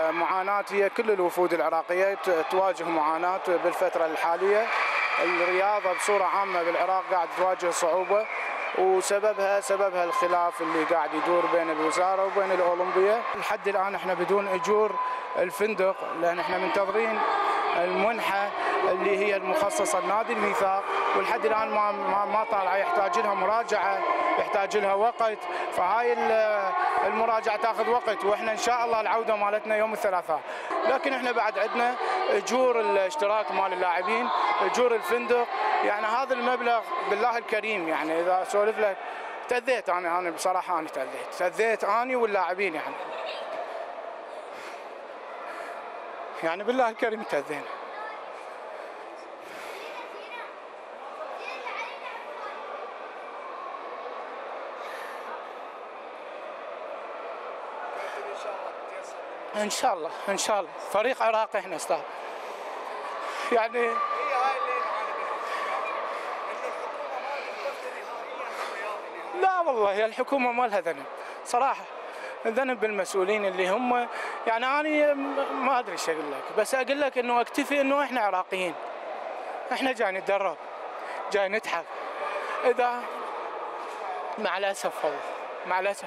معاناة هي كل الوفود العراقية تواجه معاناة بالفترة الحالية. الرياضة بصورة عامة بالعراق قاعد تواجه صعوبة وسببها سببها الخلاف اللي قاعد يدور بين الوزارة وبين الأولمبية. لحد الآن إحنا بدون أجور الفندق لأن إحنا منتظرين المنحة اللي هي المخصصة لنادي الميثاق ولحد الآن ما ما, طالعة يحتاج لها مراجعة يحتاج لها وقت. فهاي المراجعة تاخذ وقت وإحنا إن شاء الله العودة مالتنا يوم الثلاثاء. لكن إحنا بعد عندنا أجور الاشتراك مال اللاعبين أجور الفندق يعني هذا المبلغ بالله الكريم يعني. إذا أسولف لك تأذيت أنا أنا بصراحة أنا تأذيت. تأذيت أني واللاعبين يعني. يعني بالله الكريم تأذينا. إن شاء الله إن شاء الله. فريق عراقي إحنا أستاذ. يعني لا والله الحكومة ما لها ذنب. صراحة. الذنب بالمسؤولين اللي هم يعني أنا ما أدري إيش أقول لك بس أقول لك إنه أكتفي إنه إحنا عراقيين. إحنا جاي نتدرب جاي نتعب إذا مع الأسف والله مع الأسف.